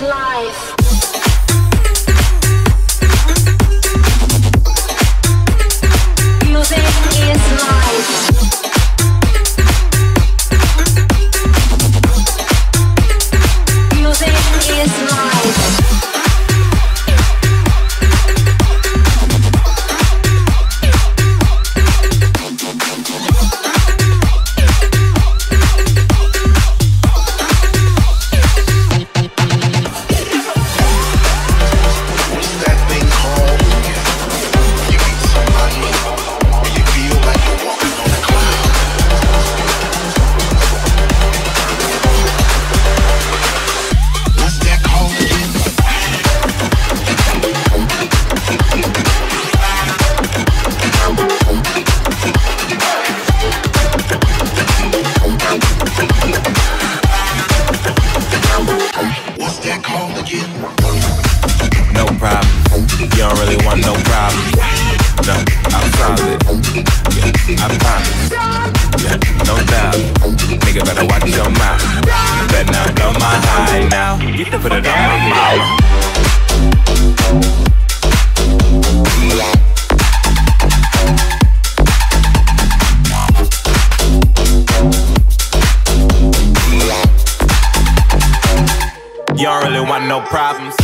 life. No problems.